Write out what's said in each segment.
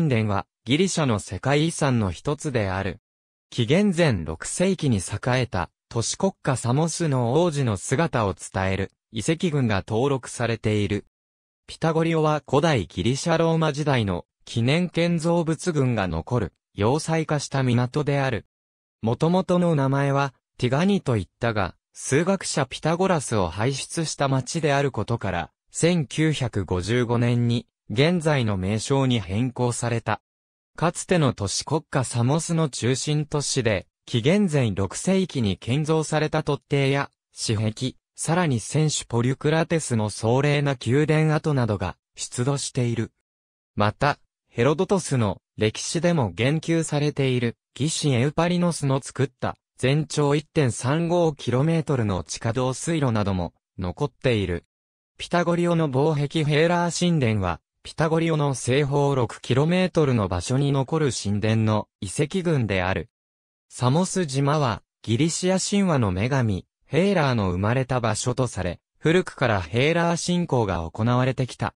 神殿はギリシャの世界遺産の一つである。紀元前6世紀に栄えた都市国家サモスの王子の姿を伝える遺跡群が登録されている。ピタゴリオは古代ギリシャローマ時代の記念建造物群が残る要塞化した港である。元々の名前はティガニと言ったが、数学者ピタゴラスを輩出した町であることから、1955年に現在の名称に変更された。かつての都市国家サモスの中心都市で、紀元前6世紀に建造された突堤や、私壁、さらに選手ポリュクラテスの壮麗な宮殿跡などが出土している。また、ヘロドトスの歴史でも言及されている、ギシエウパリノスの作った全長 1.35km の地下道水路なども残っている。ピタゴリオの防壁ヘーラー神殿は、ピタゴリオの西方 6km の場所に残る神殿の遺跡群である。サモス島は、ギリシア神話の女神、ヘーラーの生まれた場所とされ、古くからヘーラー信仰が行われてきた。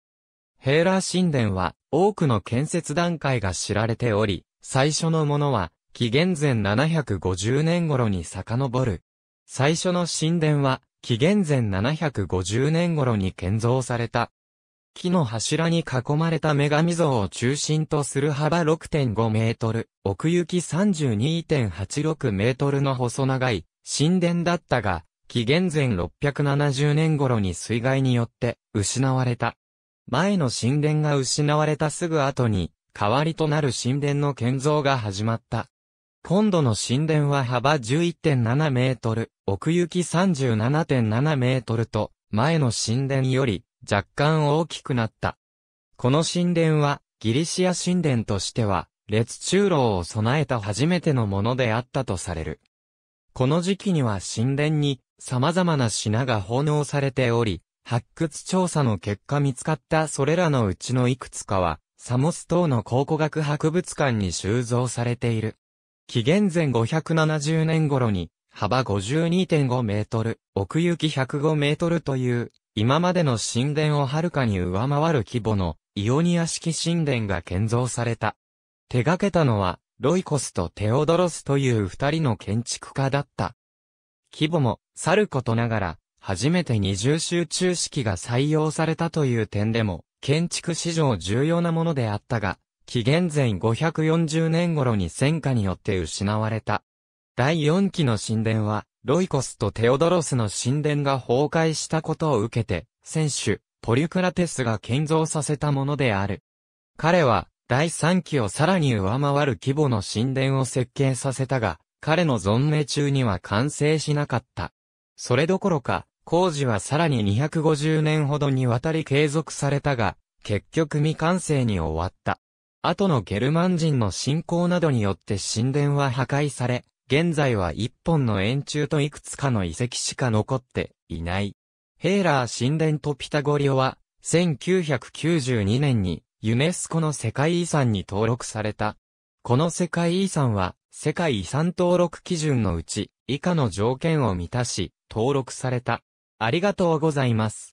ヘーラー神殿は、多くの建設段階が知られており、最初のものは、紀元前750年頃に遡る。最初の神殿は、紀元前750年頃に建造された。木の柱に囲まれた女神像を中心とする幅6.5メートル、奥行き32.86メートルの細長い神殿だったが、紀元前670年頃に水害によって失われた。前の神殿が失われたすぐ後に、代わりとなる神殿の建造が始まった。今度の神殿は幅11.7メートル、奥行き37.7メートルと、前の神殿より若干大きくなった。この神殿は、ギリシア神殿としては、列中楼を備えた初めてのものであったとされる。この時期には神殿に様々な品が奉納されており、発掘調査の結果見つかったそれらのうちのいくつかは、サモス島の考古学博物館に収蔵されている。紀元前570年頃に、幅52.5メートル、奥行き105メートルという、今までの神殿をはるかに上回る規模の、イオニア式神殿が建造された。手掛けたのは、ロイコスとテオドロスという二人の建築家だった。規模も、さることながら、初めて二重集中式が採用されたという点でも、建築史上重要なものであったが、紀元前540年頃に戦火によって失われた。第4期の神殿は、ロイコスとテオドロスの神殿が崩壊したことを受けて、選手、ポリュクラテスが建造させたものである。彼は、第3期をさらに上回る規模の神殿を設計させたが、彼の存命中には完成しなかった。それどころか、工事はさらに250年ほどにわたり継続されたが、結局未完成に終わった。後のゲルマン人の侵攻などによって神殿は破壊され、現在は一本の円柱といくつかの遺跡しか残っていない。ヘーラー神殿とピタゴリオは、1992年にユネスコの世界遺産に登録された。この世界遺産は、世界遺産登録基準のうち、以下の条件を満たし、登録された。ありがとうございます。